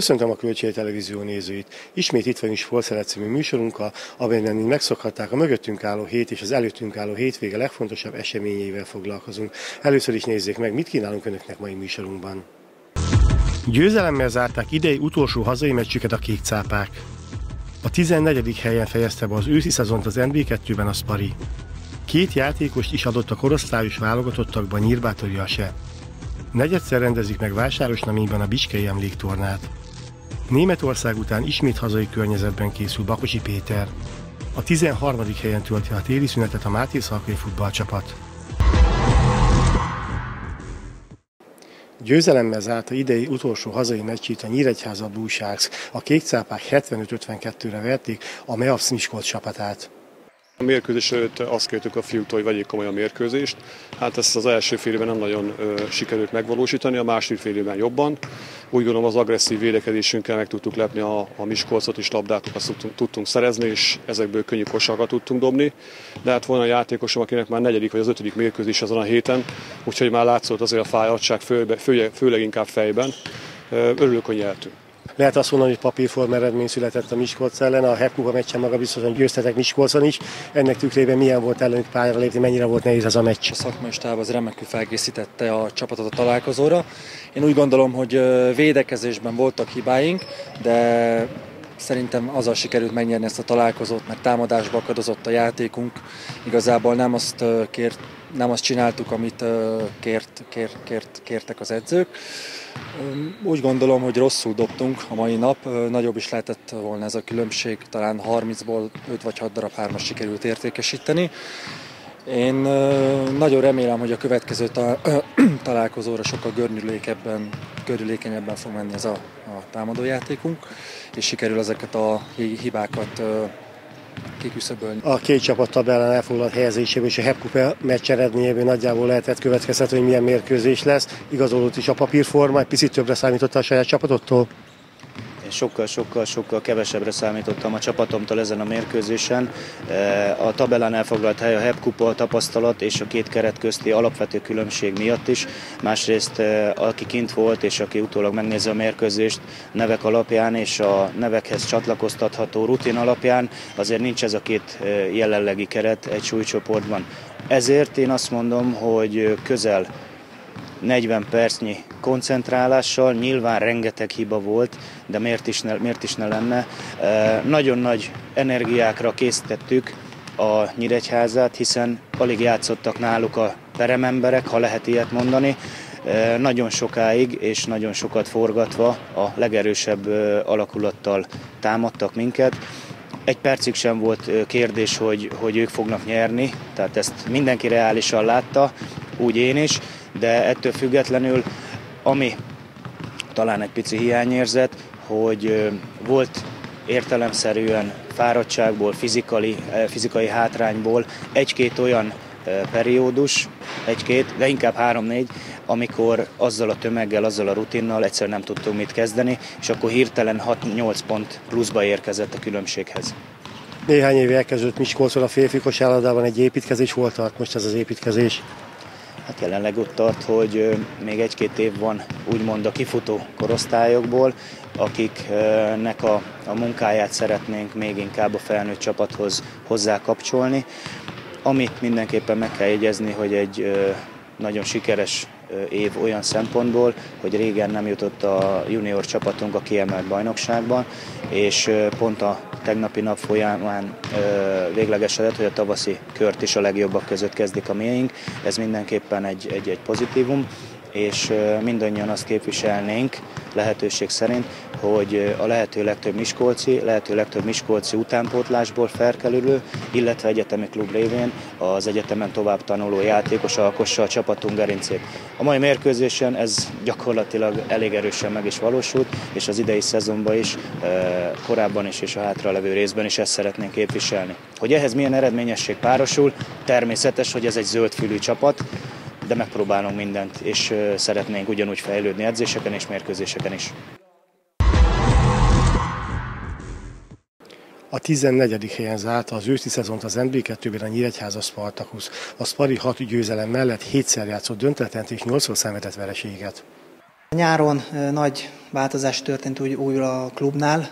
Köszöntöm a Kölcsei Televízió nézőit. Ismét itt vagyunk Sportszeret című műsorunkkal, amelyben mind megszokhatták a mögöttünk álló hét és az előttünk álló hétvége legfontosabb eseményeivel foglalkozunk. Először is nézzék meg, mit kínálunk Önöknek mai műsorunkban. Győzelemmel zárták idei utolsó hazai meccsüket a kék cápák. A 14. helyen fejezte be az őszi szezont az NB2-ben a Spari. Két játékost is adott a korosztályos válogatottakban Nyírbátori a se. Negyedszer rendezik meg Vásárosnaményban a Bicskei emléktornát. Németország után ismét hazai környezetben készül Bakosi Péter. A 13. helyen tölti a téli szünetet a Máté Szalkai futballcsapat. Győzelemmel zárta idei utolsó hazai meccsét a Nyíregyháza Blue Sharks. A kékcápák 75-52-re verték a Meavs Miskolc csapatát. A mérkőzés előtt azt kértük a fiúktól, hogy vegyék komolyan a mérkőzést. Hát ezt az első fél évben nem nagyon sikerült megvalósítani, a második fél évben jobban. Úgy gondolom az agresszív védekezésünkkel meg tudtuk lepni a, a Miskolcot, és labdákat tudtunk, tudtunk szerezni, és ezekből könnyű kosarakat tudtunk dobni. De hát volna a játékosom, akinek már negyedik vagy az ötödik mérkőzés azon a héten, úgyhogy már látszott azért a fáradtság, fő, fő, főleg inkább fejben. Örülök, hogy nyertünk. Lehet azt mondani, hogy papírforma eredmény született a Miskolc ellen, a Hepkuba meccsen maga biztosan győztetek Miskolcon is. Ennek tükrében milyen volt ellenük pályára lépni, mennyire volt nehéz ez a meccs? A szakmai stáb az remekül felkészítette a csapatot a találkozóra. Én úgy gondolom, hogy védekezésben voltak hibáink, de szerintem azzal sikerült megnyerni ezt a találkozót, mert támadásba akadozott a játékunk. Igazából nem azt, kért, nem azt csináltuk, amit kért, kért, kért, kértek az edzők. Úgy gondolom, hogy rosszul dobtunk a mai nap, nagyobb is lehetett volna ez a különbség, talán 30-ból 5 vagy 6 darab 3 sikerült értékesíteni. Én nagyon remélem, hogy a következő találkozóra sokkal görnyülékebben, görnyülékenyebben fog menni ez a, a támadójátékunk, és sikerül ezeket a hibákat A két csapat tabellán elfoglalt helyezéséből és a Hepkupe meccs eredményéből nagyjából lehetett következtetni, hogy milyen mérkőzés lesz. Igazolódott is a papírforma, egy picit többre számította a saját csapatottól? Sokkal-sokkal-sokkal kevesebbre számítottam a csapatomtól ezen a mérkőzésen. E, a tabellán elfoglalt hely a HEP kupa, tapasztalat és a két keret közti alapvető különbség miatt is. Másrészt e, aki kint volt és aki utólag megnézi a mérkőzést nevek alapján és a nevekhez csatlakoztatható rutin alapján azért nincs ez a két e, jelenlegi keret egy súlycsoportban. Ezért én azt mondom, hogy közel 40 percnyi koncentrálással, nyilván rengeteg hiba volt, de miért is ne, miért is ne lenne. Nagyon nagy energiákra készítettük a Nyíregyházát, hiszen alig játszottak náluk a perememberek, ha lehet ilyet mondani. Nagyon sokáig és nagyon sokat forgatva a legerősebb alakulattal támadtak minket. Egy percig sem volt kérdés, hogy, hogy ők fognak nyerni, tehát ezt mindenki reálisan látta, úgy én is de ettől függetlenül, ami talán egy pici hiányérzet, hogy volt értelemszerűen fáradtságból, fizikai, fizikai hátrányból egy-két olyan periódus, egy-két, de inkább három-négy, amikor azzal a tömeggel, azzal a rutinnal egyszer nem tudtunk mit kezdeni, és akkor hirtelen 6-8 pont pluszba érkezett a különbséghez. Néhány éve elkezdődött Miskolcon a férfi kosárlabdában egy építkezés volt, tart most ez az építkezés. Hát jelenleg ott tart, hogy még egy-két év van úgymond a kifutó korosztályokból, akiknek a, a munkáját szeretnénk még inkább a felnőtt csapathoz hozzá kapcsolni. Amit mindenképpen meg kell jegyezni, hogy egy nagyon sikeres év olyan szempontból, hogy régen nem jutott a junior csapatunk a kiemelt bajnokságban, és pont a tegnapi nap folyamán véglegesedett, hogy a tavaszi kört is a legjobbak között kezdik a miénk. Ez mindenképpen egy, egy, egy pozitívum és mindannyian azt képviselnénk lehetőség szerint, hogy a lehető legtöbb Miskolci, lehető legtöbb Miskolci utánpótlásból felkerülő, illetve egyetemi klub révén az egyetemen tovább tanuló játékos alkossa a csapatunk gerincét. A mai mérkőzésen ez gyakorlatilag elég erősen meg is valósult, és az idei szezonban is, korábban is és a hátra levő részben is ezt szeretnénk képviselni. Hogy ehhez milyen eredményesség párosul, természetes, hogy ez egy zöldfülű csapat, de megpróbálunk mindent, és szeretnénk ugyanúgy fejlődni edzéseken és mérkőzéseken is. A 14. helyen zárta az őszi szezont az NB2-ben a Nyíregyháza Spartakusz. A Spari 6 győzelem mellett 7-szer játszott döntetlen és 8-szor szenvedett vereséget. Nyáron nagy változás történt úgy újra a klubnál.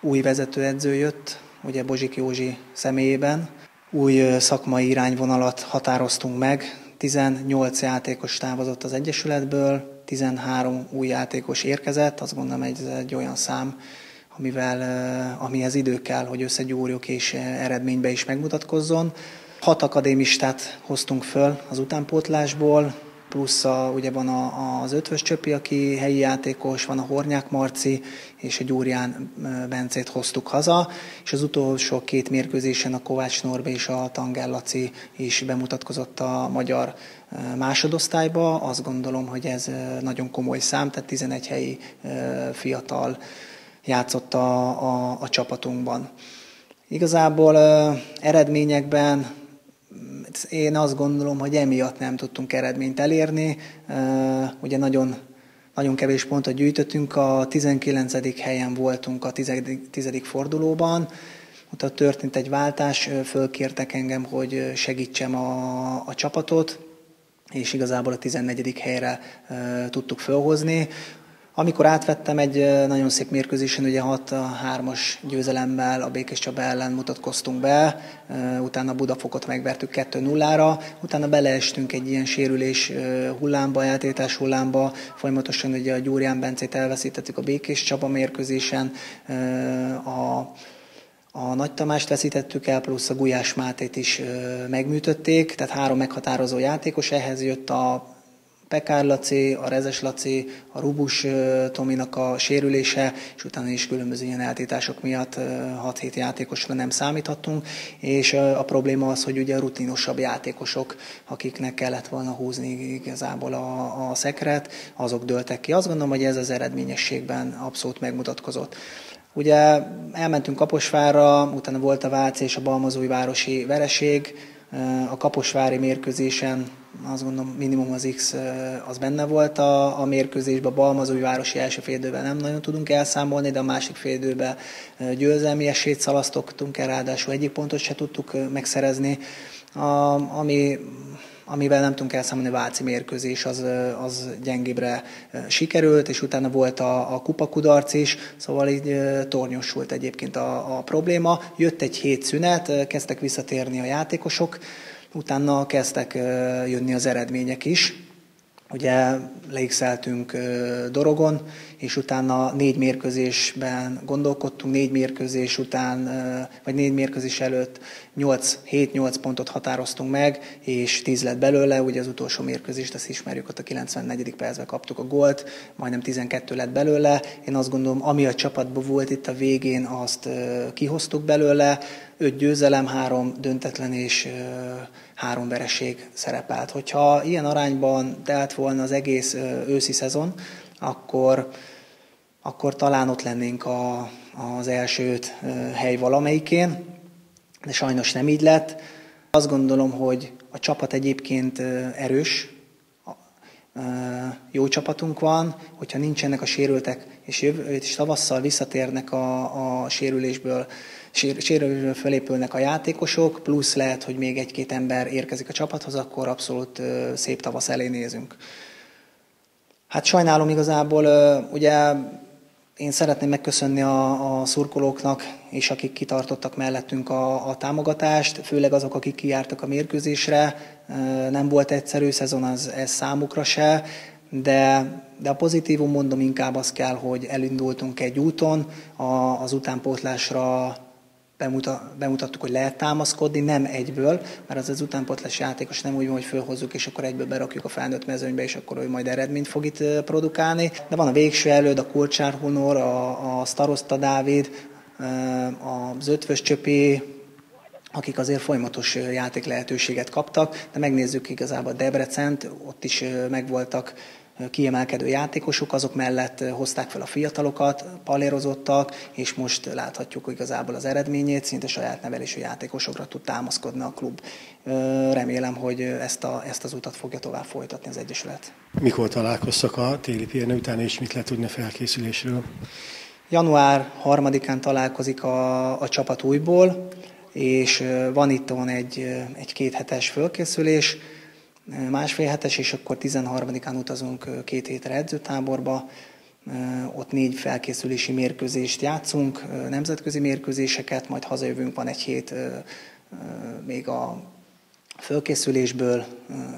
Új vezetőedző jött, ugye Bozsik Józsi személyében. Új szakmai irányvonalat határoztunk meg. 18 játékos távozott az Egyesületből, 13 új játékos érkezett, azt gondolom ez egy olyan szám, amivel, amihez idő kell, hogy összegyúrjuk és eredménybe is megmutatkozzon. Hat akadémistát hoztunk föl az utánpótlásból, plusz a, ugye van a, az Ötvös Csöpi, aki helyi játékos, van a Hornyák Marci, és a Gyúrján Bencét hoztuk haza, és az utolsó két mérkőzésen a Kovács Norbe és a Tangel Laci is bemutatkozott a magyar másodosztályba. Azt gondolom, hogy ez nagyon komoly szám, tehát 11 helyi fiatal játszott a, a, a csapatunkban. Igazából eredményekben én azt gondolom, hogy emiatt nem tudtunk eredményt elérni. Ugye nagyon, nagyon kevés pontot gyűjtöttünk, a 19. helyen voltunk a 10. fordulóban, utána történt egy váltás, fölkértek engem, hogy segítsem a, a csapatot, és igazából a 14. helyre tudtuk fölhozni. Amikor átvettem egy nagyon szép mérkőzésen, ugye 6-3-as győzelemmel a Békés Csaba ellen mutatkoztunk be, utána Budafokot megvertük 2-0-ra, utána beleestünk egy ilyen sérülés hullámba, eltétás hullámba, folyamatosan ugye a Gyúrján Bencét elveszítettük a Békés Csaba mérkőzésen, a a Nagy Tamást veszítettük el, plusz a Gulyás Mátét is megműtötték, tehát három meghatározó játékos, ehhez jött a Pekár Laci, a Rezes Laci, a Rubus Tominak a sérülése, és utána is különböző ilyen eltítások miatt 6-7 játékosra nem számíthattunk, és a probléma az, hogy ugye rutinosabb játékosok, akiknek kellett volna húzni igazából a, a szekret, azok dőltek ki. Azt gondolom, hogy ez az eredményességben abszolút megmutatkozott. Ugye elmentünk Kaposvárra, utána volt a Vác és a Balmazújvárosi vereség, a Kaposvári mérkőzésen azt gondolom minimum az X az benne volt a, a mérkőzésben. A Balmazújvárosi első félidőben nem nagyon tudunk elszámolni, de a másik félidőben győzelmi esélyt szalasztottunk el, ráadásul egyik pontot se tudtuk megszerezni. A, ami amivel nem tudunk elszámolni, a Váci mérkőzés az, az gyengébbre sikerült, és utána volt a, a kupakudarc is, szóval így tornyosult egyébként a, a probléma. Jött egy hét szünet, kezdtek visszatérni a játékosok, utána kezdtek jönni az eredmények is. Ugye leigszeltünk Dorogon, és utána négy mérkőzésben gondolkodtunk, négy mérkőzés után, vagy négy mérkőzés előtt 8-7-8 pontot határoztunk meg, és 10 lett belőle, ugye az utolsó mérkőzést, ezt ismerjük, ott a 94. percben kaptuk a gólt, majdnem 12 lett belőle. Én azt gondolom, ami a csapatban volt itt a végén, azt kihoztuk belőle, öt győzelem, három döntetlen és három vereség szerepelt. Hogyha ilyen arányban telt volna az egész őszi szezon, akkor, akkor talán ott lennénk a, az első hely valamelyikén, de sajnos nem így lett. Azt gondolom, hogy a csapat egyébként erős, jó csapatunk van, hogyha nincsenek a sérültek, és, jövő, és tavasszal visszatérnek a, a sérülésből, sérülésből fölépülnek a játékosok, plusz lehet, hogy még egy-két ember érkezik a csapathoz, akkor abszolút szép tavasz elé nézünk. Hát sajnálom igazából, ugye én szeretném megköszönni a, a szurkolóknak, és akik kitartottak mellettünk a, a támogatást, főleg azok, akik kijártak a mérkőzésre. Nem volt egyszerű szezon az, ez számukra se, de, de a pozitívum mondom inkább az kell, hogy elindultunk egy úton, a, az utánpótlásra bemutattuk, hogy lehet támaszkodni, nem egyből, mert az az utánpótlás játékos nem úgy van, hogy fölhozzuk, és akkor egyből berakjuk a felnőtt mezőnybe, és akkor ő majd eredményt fog itt produkálni. De van a végső előd, a Kulcsár Hunor, a, a Starosta Dávid, az Ötvös Csöpi, akik azért folyamatos játék lehetőséget kaptak, de megnézzük igazából Debrecent, ott is megvoltak kiemelkedő játékosok, azok mellett hozták fel a fiatalokat, palérozottak, és most láthatjuk igazából az eredményét, szinte saját nevelésű játékosokra tud támaszkodni a klub. Remélem, hogy ezt, a, ezt az utat fogja tovább folytatni az Egyesület. Mikor találkoztak a téli pihenő után, és mit lehet tudni a felkészülésről? Január 3-án találkozik a, a csapat újból, és van itt egy, egy kéthetes fölkészülés, másfél hetes, és akkor 13-án utazunk két hétre edzőtáborba, ott négy felkészülési mérkőzést játszunk, nemzetközi mérkőzéseket, majd hazajövünk, van egy hét még a fölkészülésből,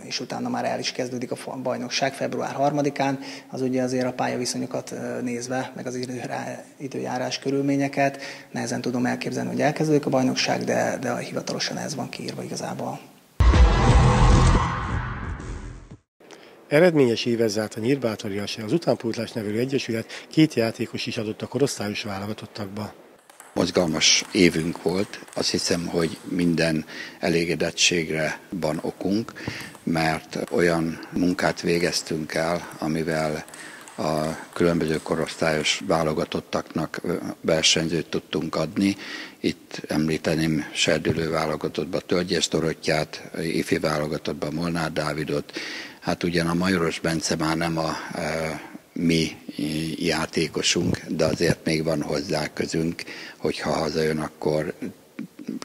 és utána már el is kezdődik a bajnokság február 3-án, az ugye azért a pályaviszonyokat nézve, meg az időjárás körülményeket, nehezen tudom elképzelni, hogy elkezdődik a bajnokság, de, de hivatalosan ez van kiírva igazából. Eredményes évet zárt a Nyírbátorias, az utánpótlás nevelő egyesület két játékos is adott a korosztályos válogatottakba. Mozgalmas évünk volt, azt hiszem, hogy minden elégedettségre van okunk, mert olyan munkát végeztünk el, amivel a különböző korosztályos válogatottaknak versenyzőt tudtunk adni. Itt említeném serdülő válogatottba Tölgyes Dorottyát, ifi válogatottba Molnár Dávidot, Hát ugyan a Majoros Bence már nem a e, mi játékosunk, de azért még van hozzá közünk, hogyha hazajön, akkor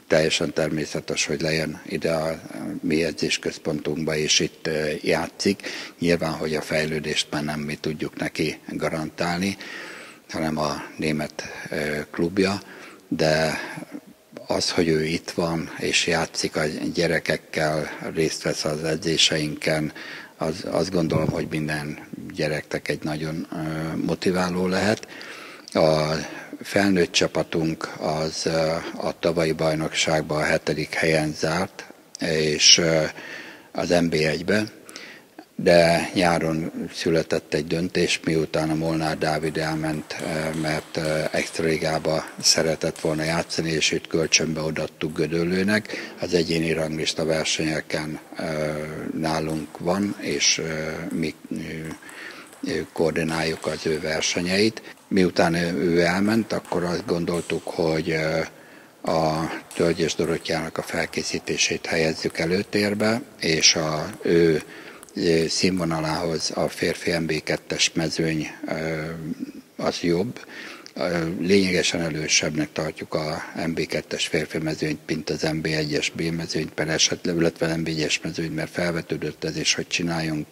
teljesen természetes, hogy lejön ide a mi edzésközpontunkba, és itt e, játszik. Nyilván, hogy a fejlődést már nem mi tudjuk neki garantálni, hanem a német e, klubja, de az, hogy ő itt van és játszik a gyerekekkel, részt vesz az edzéseinken, az, azt gondolom, hogy minden gyereknek egy nagyon motiváló lehet. A felnőtt csapatunk az a tavalyi bajnokságban a hetedik helyen zárt, és az NB1-be, de nyáron született egy döntés, miután a Molnár Dávid elment, eh, mert eh, extraligába szeretett volna játszani, és őt kölcsönbe odattuk Gödöllőnek. Az egyéni ranglista versenyeken eh, nálunk van, és mi koordináljuk az ő versenyeit. Miután ő elment, akkor azt gondoltuk, hogy a Tölgyes Dorottyának a felkészítését helyezzük előtérbe, és a ő színvonalához a férfi MB2-es mezőny az jobb. Lényegesen elősebbnek tartjuk a MB2-es férfi mezőnyt, mint az MB1-es B mezőnyt, per esetleg, illetve MB1-es mezőnyt, mert felvetődött ez is, hogy csináljunk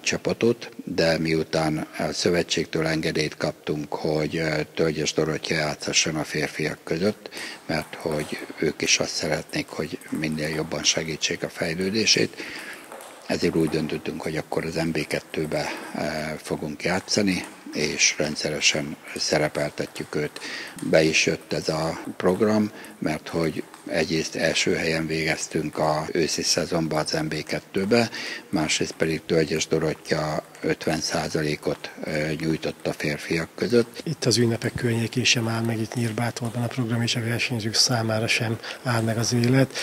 csapatot, de miután a szövetségtől engedélyt kaptunk, hogy Tölgyes Dorottya játszasson a férfiak között, mert hogy ők is azt szeretnék, hogy minél jobban segítsék a fejlődését, ezért úgy döntöttünk, hogy akkor az MB2-be fogunk játszani, és rendszeresen szerepeltetjük őt. Be is jött ez a program, mert hogy egyrészt első helyen végeztünk a őszi szezonban az MB2-be, másrészt pedig Tölgyes Dorottya 50%-ot nyújtott a férfiak között. Itt az ünnepek környékén sem áll meg itt Nyírbátorban a program, és a versenyzők számára sem áll meg az élet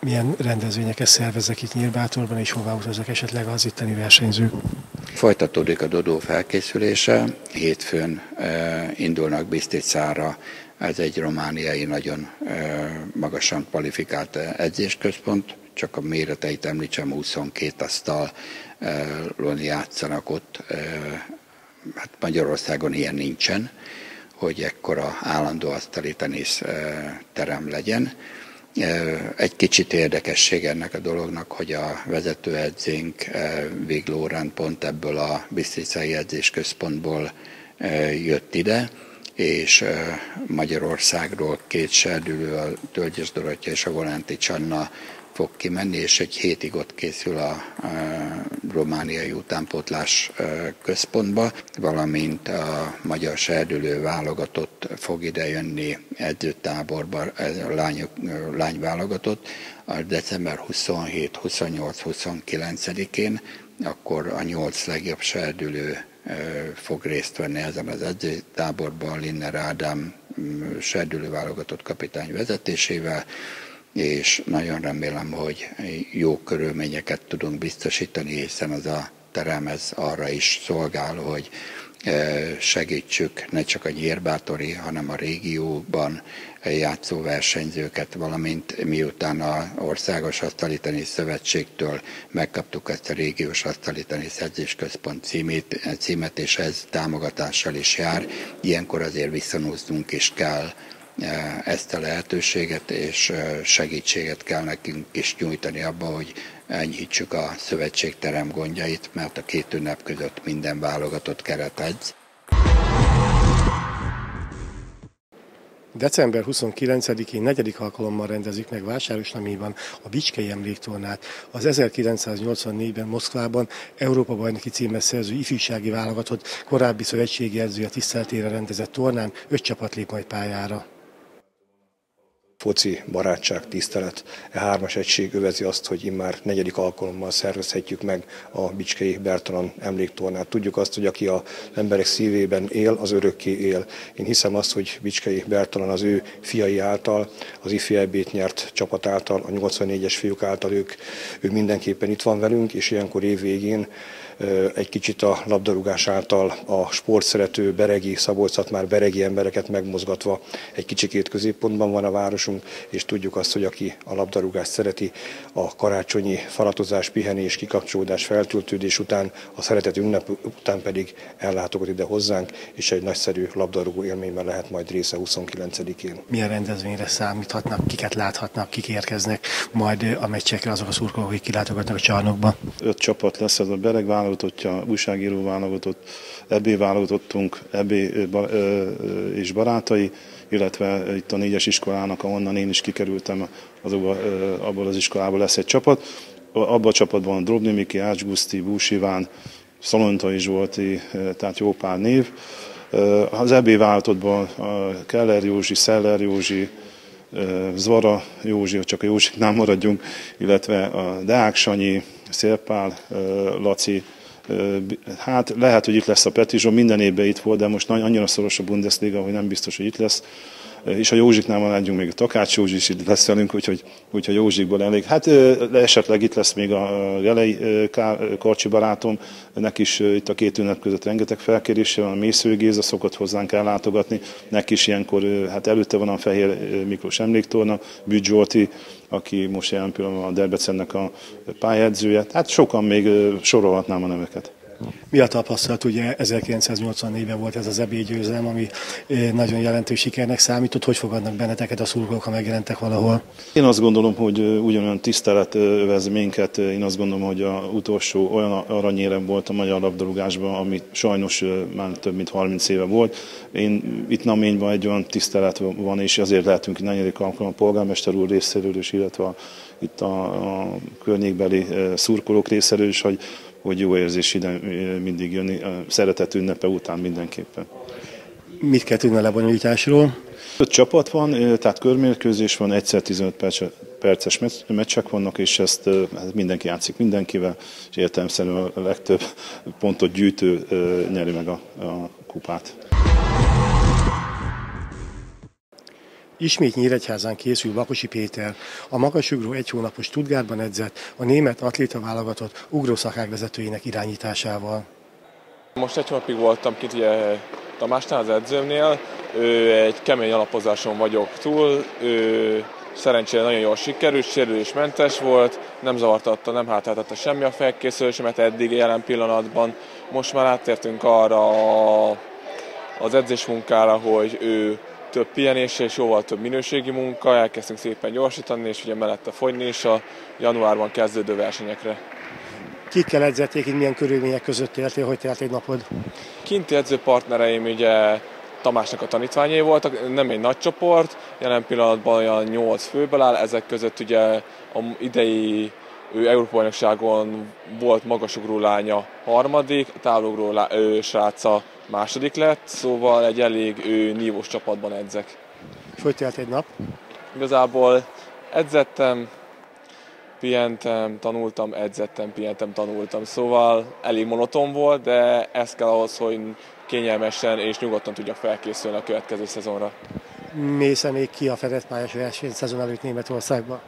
milyen rendezvényeket szervezek itt Nyírbátorban, és hová utazok esetleg az itteni versenyzők? Folytatódik a Dodó felkészülése. Hétfőn e, indulnak Biszticára, ez egy romániai nagyon e, magasan kvalifikált edzésközpont, csak a méreteit említsem, 22 asztal e, játszanak ott. E, hát Magyarországon ilyen nincsen, hogy ekkora állandó asztali tenisz e, terem legyen. Egy kicsit érdekesség ennek a dolognak, hogy a vezetőedzénk Viglórán pont ebből a Bisztricai edzésközpontból jött ide, és Magyarországról két serdülő, a Tölgyes Dorottya és a Volánti Csanna fog kimenni, és egy hétig ott készül a, a romániai utánpótlás központba, valamint a magyar serdülő válogatott fog idejönni edzőtáborba, ez a lányok, lányválogatott, a december 27, 28, 29-én, akkor a nyolc legjobb serdülő fog részt venni ezen az edzőtáborban, Linner Ádám serdülő válogatott kapitány vezetésével, és nagyon remélem, hogy jó körülményeket tudunk biztosítani, hiszen az a terem ez arra is szolgál, hogy e, segítsük ne csak a nyírbátori, hanem a régióban játszó versenyzőket, valamint miután a Országos Asztali Tenisz Szövetségtől megkaptuk ezt a régiós asztali tenisz edzésközpont címét, címet, és ez támogatással is jár. Ilyenkor azért visszanúznunk is kell ezt a lehetőséget, és segítséget kell nekünk is nyújtani abba, hogy enyhítsük a szövetségterem gondjait, mert a két ünnep között minden válogatott keret egy. December 29-én negyedik alkalommal rendezik meg Vásárosnamiban a Bicskei Emléktornát. Az 1984-ben Moszkvában Európa bajnoki címes szerző ifjúsági válogatott korábbi szövetségi edzője tiszteltére rendezett tornán öt csapat lép majd pályára foci, barátság, tisztelet. E hármas egység övezi azt, hogy immár negyedik alkalommal szervezhetjük meg a Bicskei Bertalan emléktornát. Tudjuk azt, hogy aki az emberek szívében él, az örökké él. Én hiszem azt, hogy Bicskei Bertalan az ő fiai által, az ifi nyert csapat által, a 84-es fiúk által ők, ők mindenképpen itt van velünk, és ilyenkor év végén egy kicsit a labdarúgás által a sportszerető beregi, szabolcs már beregi embereket megmozgatva egy kicsikét középpontban van a városunk, és tudjuk azt, hogy aki a labdarúgást szereti, a karácsonyi falatozás, pihenés, kikapcsolódás, feltöltődés után, a szeretet ünnep után pedig ellátogat ide hozzánk, és egy nagyszerű labdarúgó élményben lehet majd része 29-én. Milyen rendezvényre számíthatnak, kiket láthatnak, kik érkeznek majd a meccsekre azok a szurkolók, akik kilátogatnak a csarnokba? Öt csapat lesz ez a Bereg válogatottja, újságíró válogatott, EB válogatottunk, EB és barátai, illetve itt a négyes iskolának, ahonnan én is kikerültem, azokba, abból az iskolából lesz egy csapat. Abban a csapatban Drobni Miki, Ács Guszti, Bús Iván, Szalontai Zsolti, tehát jó pár név. Az EB váltottban Keller Józsi, Szeller Józsi, Zvara Józsi, csak a Józsiknál maradjunk, illetve a Deák Sanyi, Szélpál, Laci, hát lehet, hogy itt lesz a Petizsó, minden évben itt volt, de most annyira szoros a Bundesliga, hogy nem biztos, hogy itt lesz és a Józsiknál maradjunk még a Takács Józsi is itt lesz velünk, úgyhogy, úgyhogy Józsikból elég. Hát esetleg itt lesz még a Gelei Karcsi barátom, neki is itt a két ünnep között rengeteg felkérése van, a Mésző Géza szokott hozzánk ellátogatni, neki is ilyenkor, hát előtte van a Fehér Miklós emléktorna, Zsolti, aki most jelen pillanatban a Derbecennek a pályázője. Hát sokan még sorolhatnám a neveket. Mi a tapasztalat? Ugye 1984-ben volt ez az ebédgyőzelem, ami eh, nagyon jelentős sikernek számított. Hogy fogadnak benneteket a szurkolók, ha megjelentek valahol? Én azt gondolom, hogy eh, ugyanolyan tisztelet eh, övez minket. Én azt gondolom, hogy a utolsó olyan aranyérem volt a magyar labdarúgásban, ami sajnos már több mint 30 éve volt. Én itt Naményban egy olyan tisztelet van, és azért lehetünk negyedik alkalommal a polgármester úr részéről is, illetve a, itt a, a környékbeli szurkolók részéről is, hogy hogy jó érzés ide mindig jönni, a szeretet ünnepe után mindenképpen. Mit kell tudni a lebonyolításról? Öt csapat van, tehát körmérkőzés van, egyszer 15 perces meccsek vannak, és ezt hát mindenki játszik mindenkivel, és értelemszerűen a legtöbb pontot gyűjtő nyeri meg a, a kupát. Ismét Nyíregyházán készül Vakosi Péter. A magasugró egy hónapos Stuttgartban edzett a német atléta válogatott ugrószakák vezetőjének irányításával. Most egy hónapig voltam kint ugye Tamásnál az edzőmnél. Ő egy kemény alapozáson vagyok túl. Ő szerencsére nagyon jól sikerült, sérülésmentes volt, nem zavartatta, nem hátráltatta semmi a felkészülésemet eddig jelen pillanatban. Most már áttértünk arra az edzésmunkára, hogy ő több pihenésre és jóval több minőségi munka, elkezdtünk szépen gyorsítani, és ugye mellette fogyni is a januárban kezdődő versenyekre. Kikkel edzették, így milyen körülmények között éltél, hogy telt egy napod? Kinti edzőpartnereim ugye Tamásnak a tanítványai voltak, nem egy nagy csoport, jelen pillanatban olyan 8 főből áll, ezek között ugye a idei ő Európa bajnokságon volt magasugró lánya harmadik, a távolugró lá, ő, sráca második lett, szóval egy elég ő nívós csapatban edzek. És hogy telt egy nap? Igazából edzettem, pihentem, tanultam, edzettem, pihentem, tanultam. Szóval elég monoton volt, de ez kell ahhoz, hogy kényelmesen és nyugodtan tudjak felkészülni a következő szezonra. Mész még ki a fedett pályás verseny szezon előtt Németországba?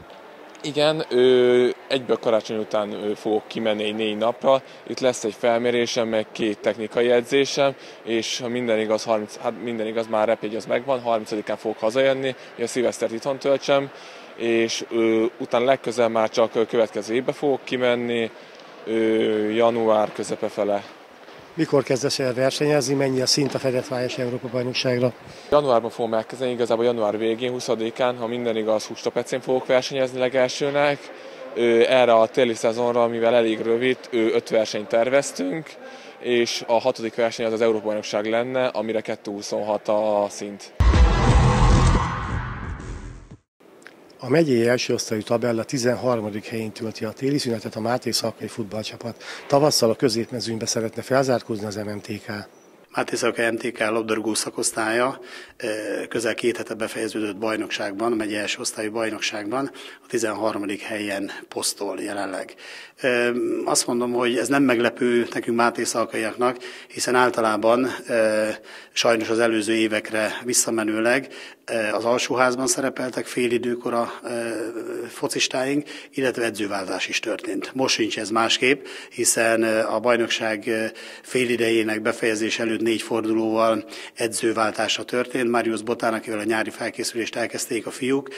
Igen, ő, egyből karácsony után fogok kimenni egy négy napra. Itt lesz egy felmérésem, meg két technikai edzésem, és ha minden igaz, 30, hát minden igaz, már repjegy az megvan, 30-án fogok hazajönni, hogy a szilvesztert itthon töltsem, és ő, utána legközelebb már csak következő évbe fogok kimenni, ő, január közepe fele. Mikor kezdesz el versenyezni, mennyi a szint a fedett vályas Európa bajnokságra? Januárban fogom elkezdeni, igazából január végén, 20-án, ha minden igaz, hústapecén fogok versenyezni legelsőnek. Erre a téli szezonra, mivel elég rövid, öt versenyt terveztünk, és a hatodik verseny az az Európa bajnokság lenne, amire 226 a szint. A megyei első osztályú tabella 13. helyén tölti a téli szünetet a Máté Szalkai futballcsapat. Tavasszal a középmezőnybe szeretne felzárkózni az MMTK. Máté Szalkai MTK labdarúgó szakosztálya közel két hete befejeződött bajnokságban, a megyei első osztályú bajnokságban, a 13. helyen posztol jelenleg. Azt mondom, hogy ez nem meglepő nekünk Máté Szalkaiaknak, hiszen általában sajnos az előző évekre visszamenőleg az alsóházban szerepeltek félidőkor a focistáink, illetve edzőváltás is történt. Most sincs ez másképp, hiszen a bajnokság félidejének befejezés előtt négy fordulóval edzőváltása történt. Marius Botán, akivel a nyári felkészülést elkezdték a fiúk,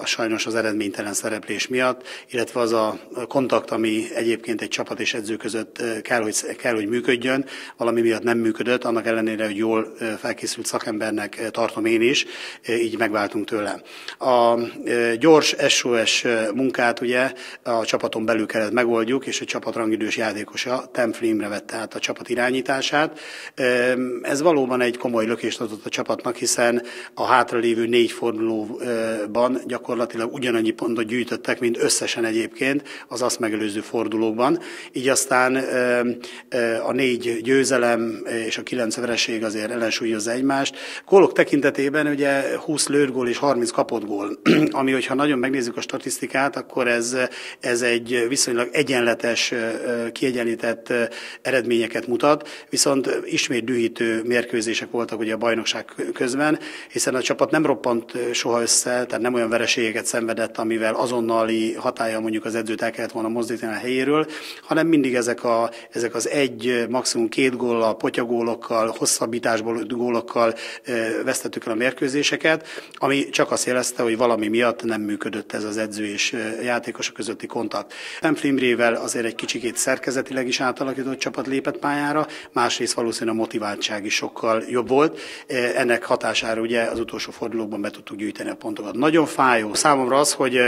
a sajnos az eredménytelen szereplés miatt, illetve az a kontakt, ami egyébként egy csapat és edző között kell, hogy, kell, hogy működjön, valami miatt nem működött, annak ellenére, hogy jól felkészült szakembernek tartom én is, így megváltunk tőle. A gyors SOS munkát ugye a csapaton belül kellett megoldjuk, és a csapat rangidős játékosa Temfli Imre vette át a csapat irányítását. Ez valóban egy komoly lökést adott a csapatnak, hiszen a hátralévő négy fordulóban gyakorlatilag ugyanannyi pontot gyűjtöttek, mint összesen egyébként az azt megelőző fordulókban. Így aztán a négy győzelem és a kilenc vereség azért ellensúlyozza egymást. Gólok tekintetében ugye 20 lőtt és 30 kapott gól, ami, hogyha nagyon megnézzük a statisztikát, akkor ez, ez egy viszonylag egyenletes, kiegyenlített eredményeket mutat, viszont ismét dühítő mérkőzések voltak ugye a bajnokság közben, hiszen a csapat nem roppant soha össze, tehát nem olyan vereségeket szenvedett, amivel azonnali hatája mondjuk az edzőt el kellett volna mozdítani a helyéről, hanem mindig ezek, a, ezek az egy, maximum két góllal, potyagólokkal, hosszabbításból gólokkal vesztettük el a mérkőzéseket, ami csak azt jelezte, hogy valami miatt nem működött ez az edző és játékosok közötti kontakt. Nem Flimrével azért egy kicsikét szerkezetileg is átalakított csapat lépett pályára, másrészt valószínűleg a motiváltság is sokkal jobb volt. Ennek hatására ugye az utolsó fordulókban be tudtuk gyűjteni a pontokat. Nagyon fájó számomra az, hogy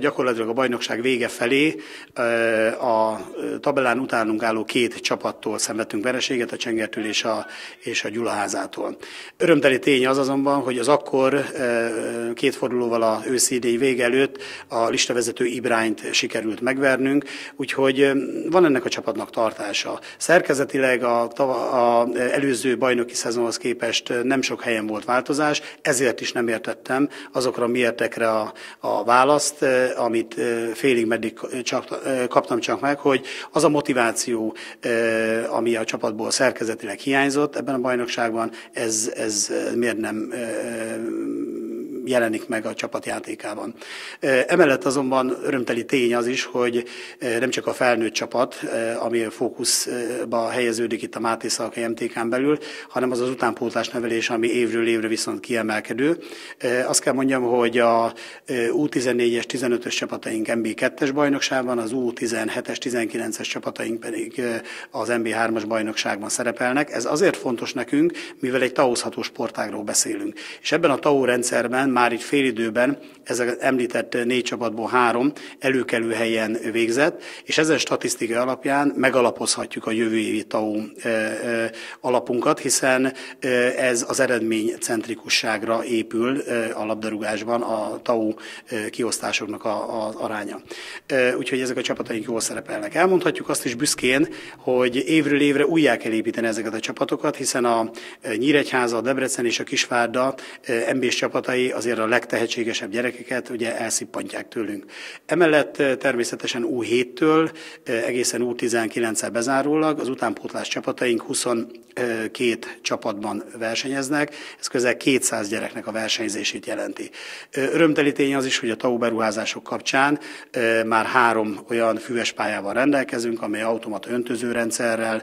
gyakorlatilag a bajnokság vége felé a tabellán utánunk álló két csapattól szenvedtünk vereséget, a Csengertől és a, és a Gyulaházától. Örömteli tény az azonban, hogy az akkor két fordulóval a őszidély vége előtt a listavezető Ibrányt sikerült megvernünk, úgyhogy van ennek a csapatnak tartása. Szerkezetileg a, a előző bajnoki szezonhoz képest nem sok helyen volt változás, ezért is nem értettem azokra a miértekre a, a választ, amit félig meddig csak, kaptam csak meg, hogy az a motiváció, ami a csapatból szerkezetileg hiányzott ebben a bajnokságban, ez, ez miért nem jelenik meg a csapatjátékában. Emellett azonban örömteli tény az is, hogy nem csak a felnőtt csapat, ami fókuszba helyeződik itt a Máté Szalkai MTK-n belül, hanem az az utánpótlás nevelés, ami évről évre viszont kiemelkedő. Azt kell mondjam, hogy a U14-es, 15-ös csapataink MB2-es bajnokságban, az U17-es, 19-es csapataink pedig az MB3-as bajnokságban szerepelnek. Ez azért fontos nekünk, mivel egy tauszható sportágról beszélünk. És ebben a TAO rendszerben már itt félidőben ezek említett négy csapatból három előkelő helyen végzett, és ezen statisztikai alapján megalapozhatjuk a jövő évi TAU alapunkat, hiszen ez az eredménycentrikusságra épül a labdarúgásban a TAU kiosztásoknak az aránya. Úgyhogy ezek a csapataink jól szerepelnek. Elmondhatjuk azt is büszkén, hogy évről évre újjá kell építeni ezeket a csapatokat, hiszen a Nyíregyháza, a Debrecen és a Kisvárda MB-s csapatai azért a legtehetségesebb gyerekeket ugye elszippantják tőlünk. Emellett természetesen U7-től egészen U19-el bezárólag az utánpótlás csapataink 22 csapatban versenyeznek, ez közel 200 gyereknek a versenyzését jelenti. Örömteli tény az is, hogy a TAU beruházások kapcsán már három olyan füves pályával rendelkezünk, amely automata öntözőrendszerrel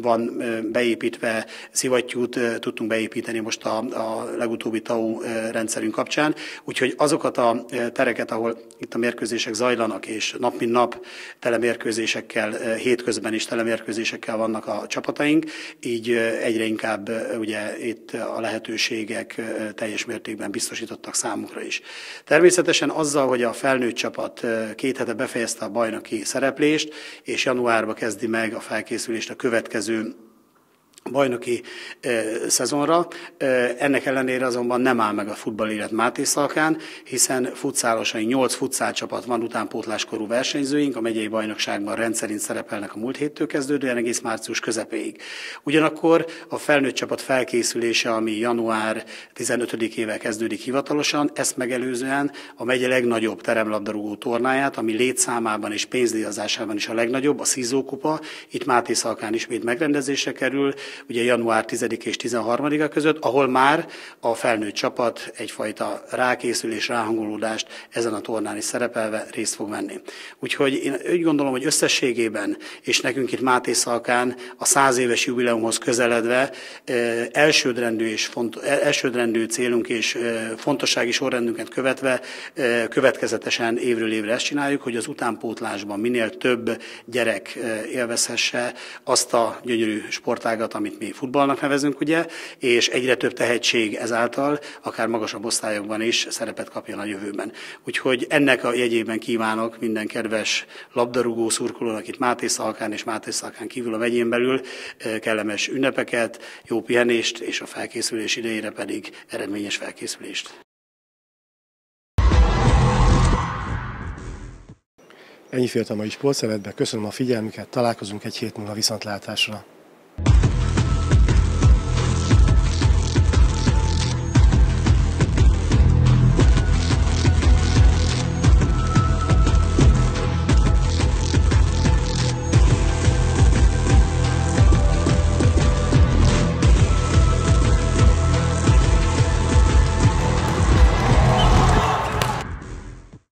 van beépítve, szivattyút tudtunk beépíteni most a, a legutóbbi TAU rendszerünk kapcsán. Úgyhogy azokat a tereket, ahol itt a mérkőzések zajlanak, és nap mint nap telemérkőzésekkel, hétközben is telemérkőzésekkel vannak a csapataink, így egyre inkább ugye itt a lehetőségek teljes mértékben biztosítottak számukra is. Természetesen azzal, hogy a felnőtt csapat két hete befejezte a bajnoki szereplést, és januárban kezdi meg a felkészülést a következő bajnoki e, szezonra. E, ennek ellenére azonban nem áll meg a futball élet Máté Szalkán, hiszen futszálosaink, 8 futszál csapat van utánpótláskorú versenyzőink, a megyei bajnokságban rendszerint szerepelnek a múlt héttől kezdődően egész március közepéig. Ugyanakkor a felnőtt csapat felkészülése, ami január 15-ével kezdődik hivatalosan, ezt megelőzően a megye legnagyobb teremlabdarúgó tornáját, ami létszámában és pénzdíjazásában is a legnagyobb, a Szízó kupa, itt Máté Szalkán ismét megrendezésre kerül, ugye január 10 és 13-a között, ahol már a felnőtt csapat egyfajta rákészülés, ráhangolódást ezen a tornán is szerepelve részt fog venni. Úgyhogy én úgy gondolom, hogy összességében, és nekünk itt Máté Szalkán a száz éves jubileumhoz közeledve elsődrendű, és font, elsődrendű célunk és fontossági sorrendünket követve következetesen évről évre ezt csináljuk, hogy az utánpótlásban minél több gyerek élvezhesse azt a gyönyörű sportágat, amit mi futballnak nevezünk, ugye, és egyre több tehetség ezáltal, akár magasabb osztályokban is szerepet kapjon a jövőben. Úgyhogy ennek a jegyében kívánok minden kedves labdarúgó szurkolónak itt Máté Szalkán és Máté Szalkán kívül a megyén belül eh, kellemes ünnepeket, jó pihenést, és a felkészülés idejére pedig eredményes felkészülést. Ennyi féltem a mai sportszevetbe, köszönöm a figyelmüket, találkozunk egy hét múlva viszontlátásra.